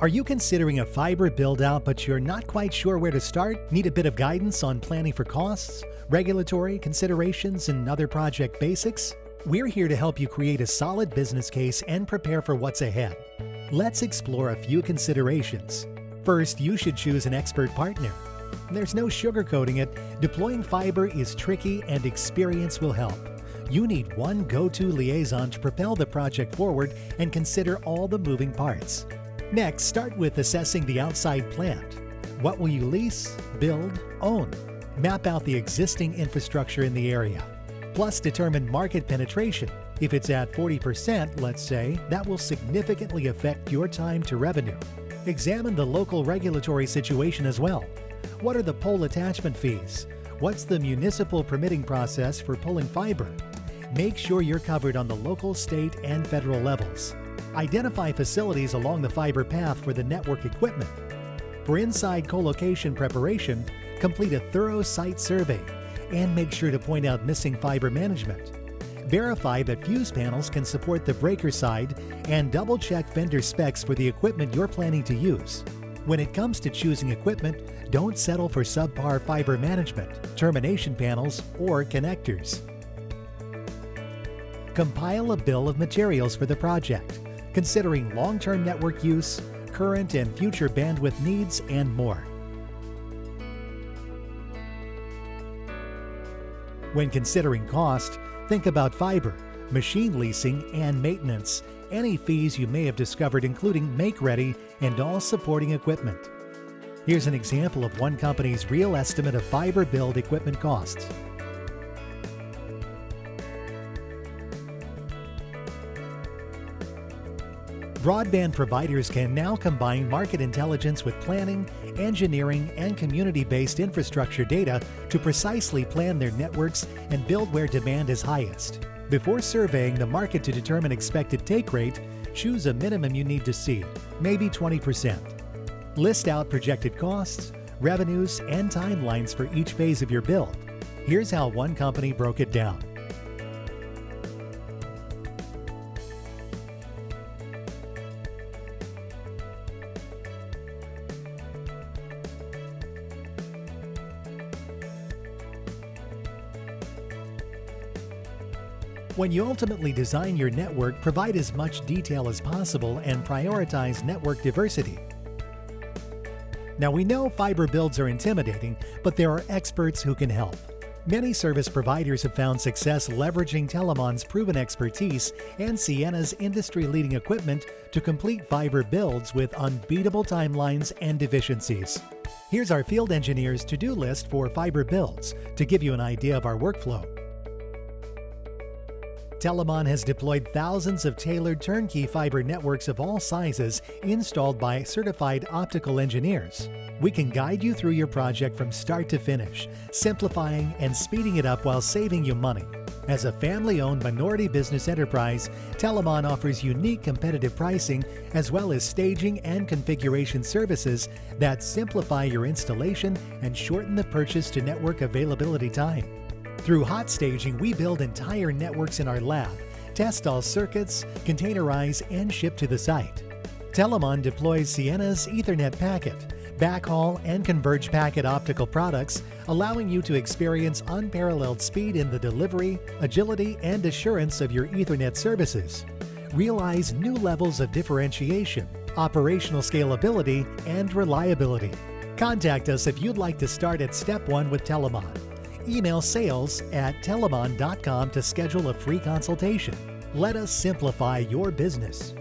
Are you considering a fiber build out but you're not quite sure where to start? Need a bit of guidance on planning for costs, regulatory considerations, and other project basics? We're here to help you create a solid business case and prepare for what's ahead. Let's explore a few considerations. First, you should choose an expert partner. There's no sugarcoating it, deploying fiber is tricky and experience will help. You need one go to liaison to propel the project forward and consider all the moving parts. Next, start with assessing the outside plant. What will you lease, build, own? Map out the existing infrastructure in the area. Plus, determine market penetration. If it's at 40%, let's say, that will significantly affect your time to revenue. Examine the local regulatory situation as well. What are the pole attachment fees? What's the municipal permitting process for pulling fiber? Make sure you're covered on the local, state, and federal levels. Identify facilities along the fiber path for the network equipment. For inside colocation preparation, complete a thorough site survey and make sure to point out missing fiber management. Verify that fuse panels can support the breaker side and double check vendor specs for the equipment you're planning to use. When it comes to choosing equipment, don't settle for subpar fiber management, termination panels, or connectors. Compile a bill of materials for the project considering long term network use, current and future bandwidth needs, and more. When considering cost, think about fiber, machine leasing, and maintenance, any fees you may have discovered, including make ready and all supporting equipment. Here's an example of one company's real estimate of fiber build equipment costs. Broadband providers can now combine market intelligence with planning, engineering, and community based infrastructure data to precisely plan their networks and build where demand is highest. Before surveying the market to determine expected take rate, choose a minimum you need to see, maybe 20%. List out projected costs, revenues, and timelines for each phase of your build. Here's how one company broke it down. When you ultimately design your network, provide as much detail as possible and prioritize network diversity. Now we know fiber builds are intimidating, but there are experts who can help. Many service providers have found success leveraging Telamon's proven expertise and Ciena's industry leading equipment to complete fiber builds with unbeatable timelines and efficiencies. Here's our field engineer's to do list for fiber builds to give you an idea of our workflow. Telamon has deployed thousands of tailored turnkey fiber networks of all sizes installed by certified optical engineers. We can guide you through your project from start to finish, simplifying and speeding it up while saving you money. As a family owned minority business enterprise, Telamon offers unique competitive pricing as well as staging and configuration services that simplify your installation and shorten the purchase to network availability time. Through hot staging, we build entire networks in our lab, test all circuits, containerize, and ship to the site. Telamon deploys Ciena's Ethernet packet, backhaul, and Converge packet optical products, allowing you to experience unparalleled speed in the delivery, agility, and assurance of your Ethernet services. Realize new levels of differentiation, operational scalability, and reliability. Contact us if you'd like to start at step one with Telamon email sales at telamon.com to schedule a free consultation. Let us simplify your business.